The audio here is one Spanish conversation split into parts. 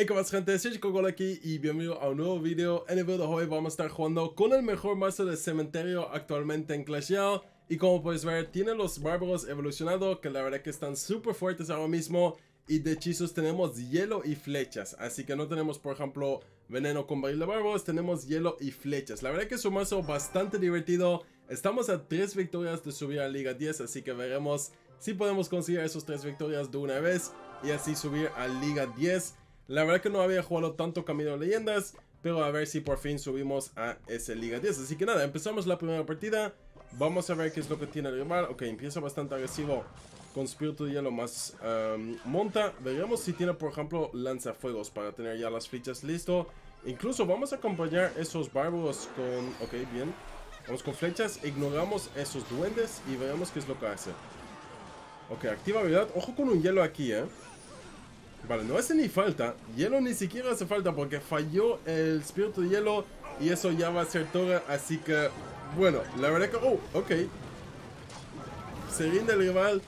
Hey, ¿cómo estás gente? Soy Chico aquí y bienvenido a un nuevo video. En el video de hoy vamos a estar jugando con el mejor mazo de cementerio actualmente en Clash Royale. Y como puedes ver, tiene los bárbaros evolucionados que la verdad que están súper fuertes ahora mismo. Y de hechizos tenemos hielo y flechas. Así que no tenemos, por ejemplo, veneno con barril de bárbaros, tenemos hielo y flechas. La verdad que es un mazo bastante divertido. Estamos a 3 victorias de subir a Liga 10, así que veremos si podemos conseguir esos 3 victorias de una vez. Y así subir a Liga 10. La verdad que no había jugado tanto Camino de Leyendas, pero a ver si por fin subimos a ese Liga 10. Así que nada, empezamos la primera partida. Vamos a ver qué es lo que tiene el rival. Ok, empieza bastante agresivo con Espíritu de Hielo más Monta. Veremos si tiene, por ejemplo, lanzafuegos para tener ya las fichas listo. Incluso vamos a acompañar esos bárbaros con... Ok, bien. Vamos con flechas, ignoramos esos duendes y veremos qué es lo que hace. Ok, activa habilidad. Ojo con un hielo aquí, eh. Vale, no hace ni falta. Hielo ni siquiera hace falta porque falló el espíritu de hielo y eso ya va a ser todo. Así que, bueno, la verdad que... Oh, ok. Se rinde el rival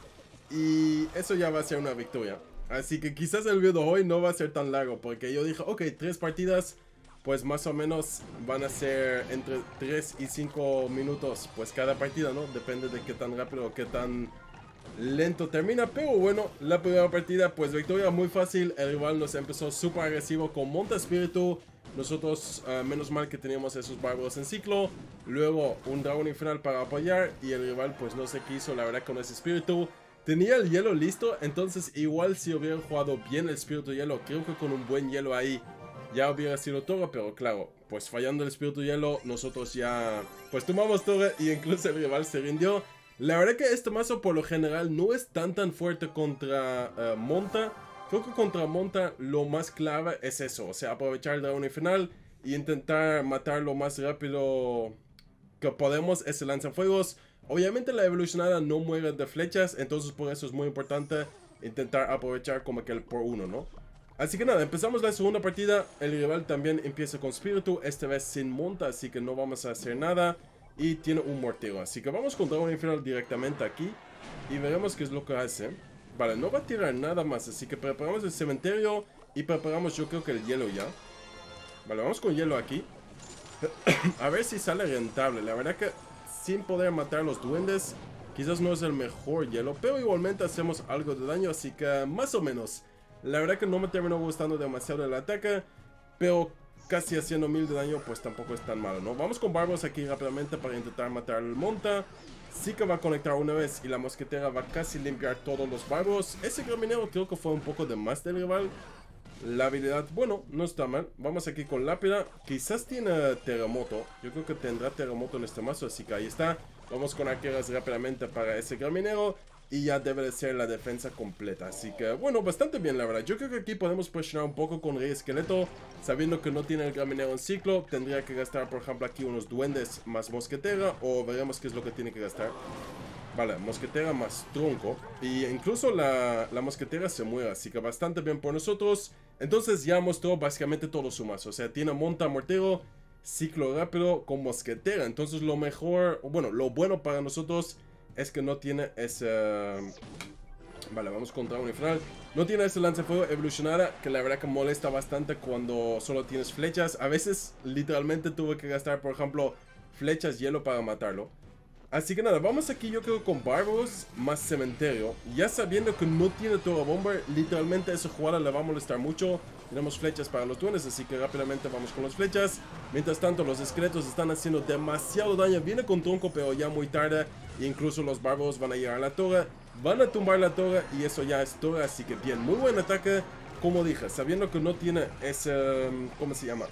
y eso ya va a ser una victoria. Así que quizás el video de hoy no va a ser tan largo porque yo dije, ok, tres partidas, pues más o menos van a ser entre 3 y 5 minutos, pues cada partida, ¿no? Depende de qué tan rápido o qué tan lento termina, pero bueno, la primera partida, pues victoria muy fácil, el rival nos empezó súper agresivo con Monta Espíritu, nosotros, uh, menos mal que teníamos esos bárbaros en ciclo, luego un dragón infernal para apoyar, y el rival pues no sé qué hizo, la verdad, con ese espíritu, tenía el hielo listo, entonces igual si hubieran jugado bien el espíritu hielo, creo que con un buen hielo ahí, ya hubiera sido todo, pero claro, pues fallando el espíritu hielo, nosotros ya, pues tomamos todo, y incluso el rival se rindió, la verdad que este mazo por lo general no es tan tan fuerte contra uh, Monta. Creo que contra Monta lo más clave es eso. O sea, aprovechar el dragón infernal e intentar matar lo más rápido que podemos ese lanzafuegos. Obviamente la evolucionada no muere de flechas. Entonces por eso es muy importante intentar aprovechar como que el por uno, ¿no? Así que nada, empezamos la segunda partida. El rival también empieza con espíritu. Esta vez sin monta, así que no vamos a hacer nada y tiene un mortero. Así que vamos con Dragón Infernal directamente aquí y veremos qué es lo que hace. Vale, no va a tirar nada más, así que preparamos el cementerio y preparamos yo creo que el hielo ya. Vale, vamos con hielo aquí. a ver si sale rentable. La verdad que sin poder matar a los duendes, quizás no es el mejor hielo, pero igualmente hacemos algo de daño, así que más o menos. La verdad que no me terminó gustando demasiado el ataque, pero casi haciendo mil de daño, pues tampoco es tan malo, ¿no? Vamos con Barbos aquí rápidamente para intentar matar al Monta. Sí que va a conectar una vez y la mosquetera va a casi limpiar todos los barbos. Ese graminero creo que fue un poco de más del rival. La habilidad, bueno, no está mal. Vamos aquí con Lápida. Quizás tiene terremoto. Yo creo que tendrá terremoto en este mazo, así que ahí está. Vamos con arqueras rápidamente para ese graminero y ya debe de ser la defensa completa. Así que, bueno, bastante bien la verdad. Yo creo que aquí podemos presionar un poco con Rey Esqueleto, sabiendo que no tiene el Graminero en ciclo. Tendría que gastar, por ejemplo, aquí unos duendes más mosquetera, o veremos qué es lo que tiene que gastar. Vale, mosquetera más tronco. Y incluso la, la mosquetera se mueve, así que bastante bien por nosotros. Entonces ya mostró básicamente todo su mazo. O sea, tiene monta mortero, ciclo rápido con mosquetera. Entonces lo mejor, bueno, lo bueno para nosotros es que no tiene ese... Vale, vamos contra un infernal. No tiene ese lanzafuego evolucionada, que la verdad que molesta bastante cuando solo tienes flechas. A veces, literalmente, tuve que gastar, por ejemplo, flechas hielo para matarlo. Así que nada, vamos aquí yo creo con Bárbaros más Cementerio. Ya sabiendo que no tiene Toro Bomber, literalmente esa jugada le va a molestar mucho. Tenemos flechas para los duendes, así que rápidamente vamos con las flechas. Mientras tanto, los esqueletos están haciendo demasiado daño. Viene con tronco, pero ya muy tarde. E incluso los bárbaros van a llegar a la torre. Van a tumbar la torre y eso ya es torre, así que bien, muy buen ataque. Como dije, sabiendo que no tiene ese... ¿Cómo se llama?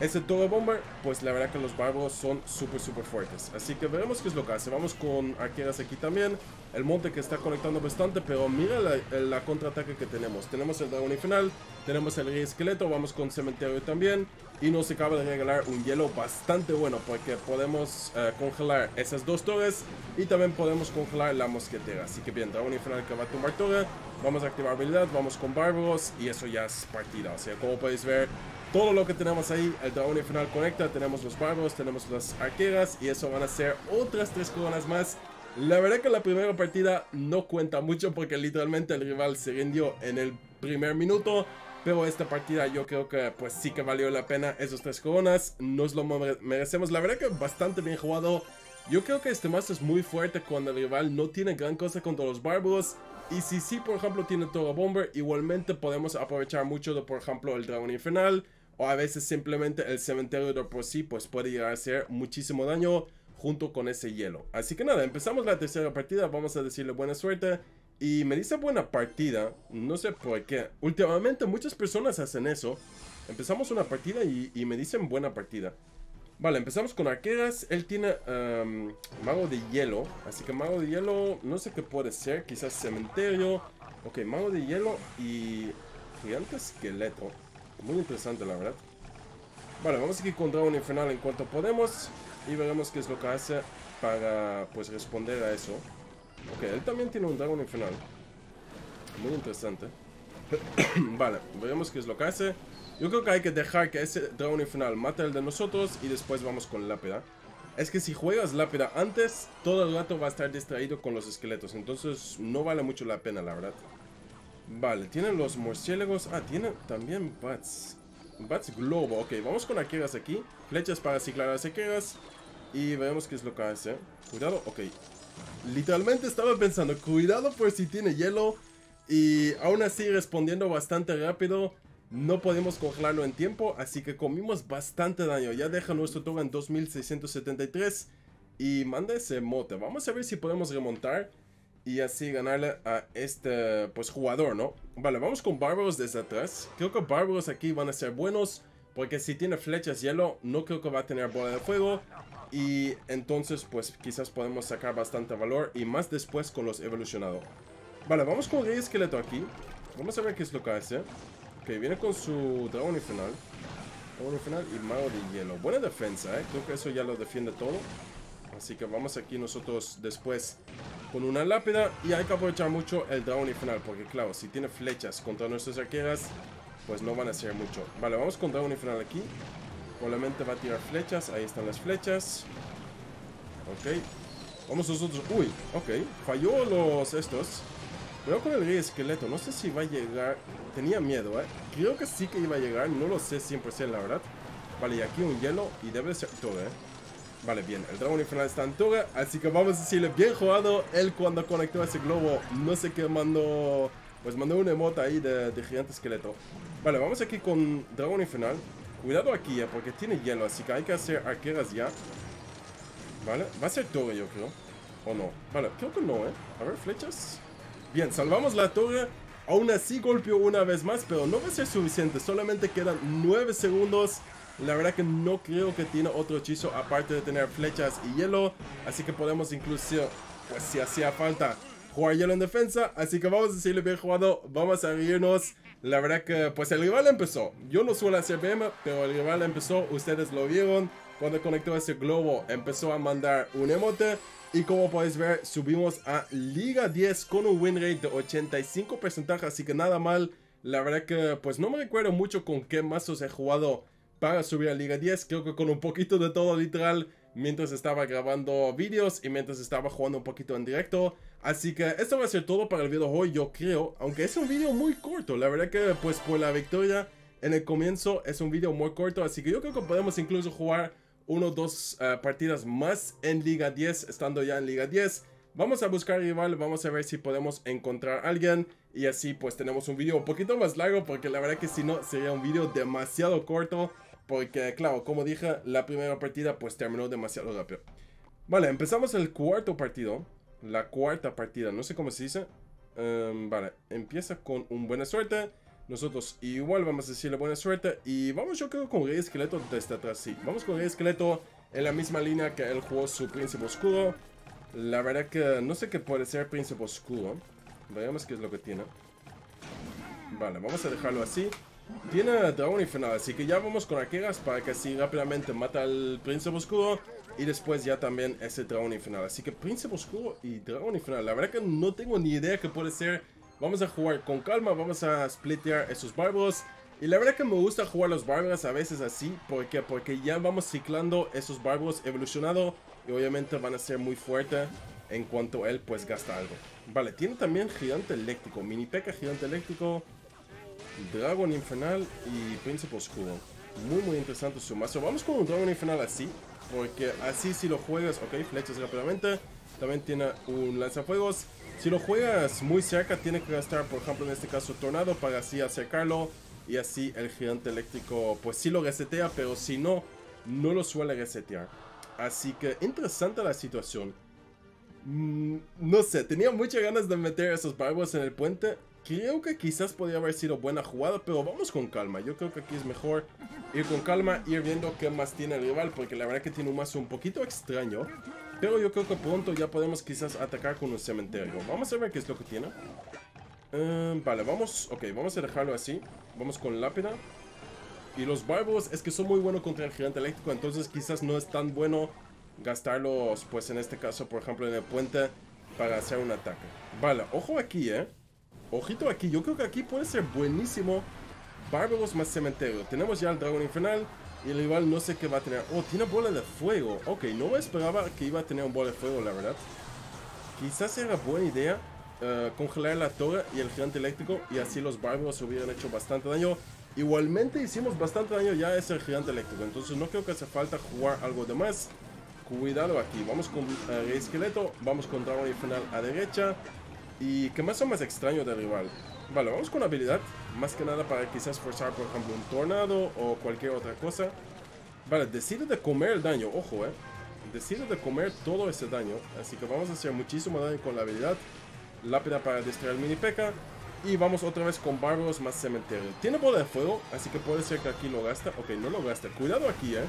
Ese Toro Bomber, pues la verdad que los bárbaros son súper súper fuertes. Así que veremos qué es lo que hace. Vamos con arqueras aquí también. El monte que está conectando bastante, pero mira la, contraataque que tenemos. Tenemos el dragón infernal, tenemos el rey esqueleto, vamos con cementerio también. Y nos acaba de regalar un hielo bastante bueno porque podemos uh, congelar esas dos torres y también podemos congelar la mosquetera. Así que bien, dragón infernal que va a tumbar torre. Vamos a activar habilidad, vamos con bárbaros y eso ya es partida. O sea, como podéis ver, todo lo que tenemos ahí, el dragón infernal conecta, tenemos los bárbaros, tenemos las arqueras y eso van a ser otras tres coronas más. La verdad que la primera partida no cuenta mucho porque literalmente el rival se rindió en el primer minuto. Pero esta partida yo creo que pues sí que valió la pena esos tres coronas. Nos lo merecemos. La verdad que bastante bien jugado. Yo creo que este mazo es muy fuerte cuando el rival no tiene gran cosa contra los bárbaros. Y si sí, por ejemplo, tiene todo Bomber, igualmente podemos aprovechar mucho de, por ejemplo, el Dragón Infernal. O a veces simplemente el cementerio de por sí, pues puede llegar a hacer muchísimo daño junto con ese hielo. Así que nada, empezamos la tercera partida, vamos a decirle buena suerte. Y me dice buena partida, no sé por qué. Últimamente muchas personas hacen eso. Empezamos una partida y, me dicen buena partida. Vale, empezamos con arqueras. Él tiene um, mago de hielo. Así que mago de hielo, no sé qué puede ser. Quizás cementerio. Ok, mago de hielo y gigante esqueleto. Muy interesante, la verdad. Vale, vamos aquí con Dragón Infernal en cuanto podemos. Y veremos qué es lo que hace para, pues, responder a eso. Ok, él también tiene un Dragón Infernal. Muy interesante. vale, veremos qué es lo que hace. Yo creo que hay que dejar que ese dragón infernal mate al de nosotros y después vamos con lápida. Es que si juegas lápida antes, todo el rato va a estar distraído con los esqueletos. Entonces no vale mucho la pena, la verdad. Vale, tienen los murciélagos. Ah, tiene también bats. Bats globo. Ok, vamos con arqueras aquí. Flechas para ciclar las arqueras. Y veremos qué es lo que hace. Cuidado, ok. Literalmente estaba pensando, cuidado por si tiene hielo. Y aún así respondiendo bastante rápido. No podemos congelarlo en tiempo, así que comimos bastante daño. Ya deja nuestro toga en 2673 y manda ese mote. Vamos a ver si podemos remontar y así ganarle a este pues jugador, ¿no? Vale, vamos con bárbaros desde atrás. Creo que bárbaros aquí van a ser buenos porque si tiene flechas hielo no creo que va a tener bola de fuego. Y entonces pues quizás podemos sacar bastante valor y más después con los evolucionados. Vale, vamos con rey esqueleto aquí. Vamos a ver qué es lo que hace. Ok, viene con su dragón infernal. Dragón infernal y mago de hielo. Buena defensa, ¿eh? Creo que eso ya lo defiende todo. Así que vamos aquí nosotros después con una lápida. Y hay que aprovechar mucho el dragón infernal. Porque claro, si tiene flechas contra nuestras arqueras, pues no van a ser mucho. Vale, vamos con dragón infernal aquí. Probablemente va a tirar flechas. Ahí están las flechas. Ok. Vamos nosotros. Uy, ok. Falló los estos. Veo con el rey esqueleto, no sé si va a llegar. Tenía miedo, eh. Creo que sí que iba a llegar, no lo sé 100% la verdad. Vale, y aquí un hielo y debe ser todo, eh. Vale, bien, el dragón infernal está en Tuga, así que vamos a decirle bien jugado. Él cuando conectó ese globo, no sé qué mandó. Pues mandó un emote ahí de, gigante esqueleto. Vale, vamos aquí con dragón infernal. Cuidado aquí, eh, porque tiene hielo, así que hay que hacer arqueras ya. Vale, va a ser torre yo creo. ¿O no? Vale, creo que no, eh. A ver, flechas. Bien, salvamos la torre. Aún así golpeó una vez más, pero no va a ser suficiente. Solamente quedan 9 segundos. La verdad que no creo que tiene otro hechizo aparte de tener flechas y hielo. Así que podemos incluso, pues si hacía falta, jugar hielo en defensa. Así que vamos a decirle bien jugado. Vamos a reírnos. La verdad que pues el rival empezó. Yo no suelo hacer BM, pero el rival empezó. Ustedes lo vieron. Cuando conectó ese globo empezó a mandar un emote. Y como podéis ver, subimos a Liga 10 con un win rate de 85%, así que nada mal. La verdad que pues no me recuerdo mucho con qué mazos he jugado para subir a Liga 10. Creo que con un poquito de todo literal mientras estaba grabando vídeos y mientras estaba jugando un poquito en directo. Así que esto va a ser todo para el video de hoy, yo creo. Aunque es un video muy corto, la verdad que pues por la victoria en el comienzo es un video muy corto. Así que yo creo que podemos incluso jugar uno o dos eh, partidas más en Liga 10, estando ya en Liga 10. Vamos a buscar rival, vamos a ver si podemos encontrar a alguien y así pues tenemos un video un poquito más largo porque la verdad que si no sería un video demasiado corto porque claro, como dije, la primera partida pues terminó demasiado rápido. Vale, empezamos el cuarto partido, la cuarta partida, no sé cómo se dice. Em, vale, empieza con un buena suerte. Nosotros igual vamos a decirle buena suerte. Y vamos yo creo con Rey Esqueleto desde atrás, sí. Vamos con Rey Esqueleto en la misma línea que él jugó su Príncipe Oscuro. La verdad que no sé qué puede ser Príncipe Oscuro. Veamos qué es lo que tiene. Vale, vamos a dejarlo así. Tiene Dragón Infernal, así que ya vamos con arqueras para que así rápidamente mata al Príncipe Oscuro. Y después ya también ese Dragón Infernal. Así que Príncipe Oscuro y Dragón Infernal. La verdad que no tengo ni idea qué puede ser Vamos a jugar con calma, vamos a splitear esos bárbaros. Y la verdad que me gusta jugar los bárbaros a veces así. ¿Por qué? Porque ya vamos ciclando esos bárbaros evolucionados. Y obviamente van a ser muy fuertes en cuanto él pues gasta algo. Vale, tiene también gigante eléctrico. Mini peca gigante eléctrico. Dragón Infernal y Príncipe Oscuro. Muy, muy interesante su mazo. Vamos con un Dragón Infernal así, porque así si lo juegas, ok, flechas rápidamente. También tiene un lanzafuegos. Si lo juegas muy cerca, tiene que gastar, por ejemplo, en este caso, Tornado para así acercarlo. Y así el gigante eléctrico, pues sí lo resetea, pero si no, no lo suele resetear. Así que interesante la situación. Mm, no sé, tenía muchas ganas de meter esos barbos en el puente. Creo que quizás podría haber sido buena jugada, pero vamos con calma. Yo creo que aquí es mejor ir con calma, ir viendo qué más tiene el rival, porque la verdad que tiene un mazo un poquito extraño. Pero yo creo que pronto ya podemos quizás atacar con un cementerio. Vamos a ver qué es lo que tiene. Em, vale, vamos, ok, vamos a dejarlo así. Vamos con lápida. Y los barbos es que son muy buenos contra el gigante eléctrico, entonces quizás no es tan bueno gastarlos, pues en este caso, por ejemplo, en el puente para hacer un ataque. Vale, ojo aquí, eh. Ojito aquí, yo creo que aquí puede ser buenísimo Bárbaros más cementerio. Tenemos ya el dragón infernal y el rival no sé qué va a tener. Oh, tiene bola de fuego. Ok, no me esperaba que iba a tener un bola de fuego, la verdad. Quizás era buena idea uh, congelar la torre y el gigante eléctrico y así los bárbaros hubieran hecho bastante daño. Igualmente hicimos bastante daño ya ese gigante eléctrico, entonces no creo que hace falta jugar algo de más. Cuidado aquí, vamos con uh, rey esqueleto, vamos con dragón infernal a derecha. Y qué más o más extraño del rival. Vale, vamos con habilidad. Más que nada para quizás forzar, por ejemplo, un tornado o cualquier otra cosa. Vale, decide de comer el daño, ojo, eh. Decide de comer todo ese daño. Así que vamos a hacer muchísimo daño con la habilidad. Lápida para distraer el mini peca. Y vamos otra vez con bárbaros más cementerio. Tiene bola de fuego, así que puede ser que aquí lo gasta. Ok, no lo gasta. Cuidado aquí, eh.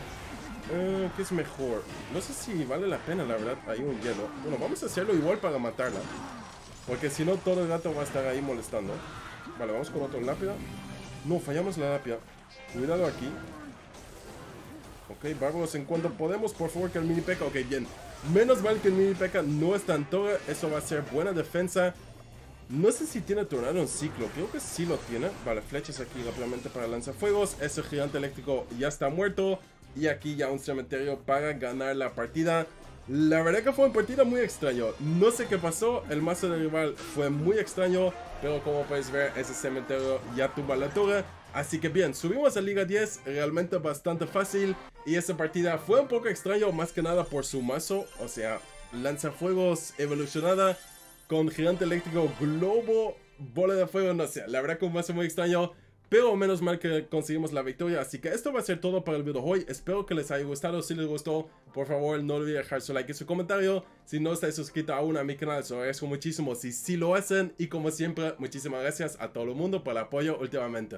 eh ¿Qué es mejor? No sé si vale la pena, la verdad. Hay un hielo. Bueno, vamos a hacerlo igual para matarla. Porque si no, todo el rato va a estar ahí molestando. Vale, vamos con otro lápida. No, fallamos la lápida. Cuidado aquí. Ok, vamos en cuanto podemos, por favor, que el mini peca. Ok, bien. Menos mal que el mini peca no está en torre. Eso va a ser buena defensa. No sé si tiene tornado en ciclo. Creo que sí lo tiene. Vale, flechas aquí rápidamente para lanzafuegos. Ese gigante eléctrico ya está muerto. Y aquí ya un cementerio para ganar la partida. La verdad que fue un partido muy extraño. No sé qué pasó, el mazo de rival fue muy extraño, pero como puedes ver, ese cementerio ya tuvo la torre. Así que bien, subimos a Liga 10, realmente bastante fácil. Y esa partida fue un poco extraño, más que nada por su mazo. O sea, lanzafuegos evolucionada con gigante eléctrico, globo, bola de fuego, no sé. La verdad que un mazo muy extraño. Pero menos mal que conseguimos la victoria. Así que esto va a ser todo para el video de hoy. Espero que les haya gustado. Si les gustó, por favor no olviden dejar su like y su comentario. Si no estáis suscrito aún a mi canal, os agradezco muchísimo si sí lo hacen. Y como siempre, muchísimas gracias a todo el mundo por el apoyo últimamente.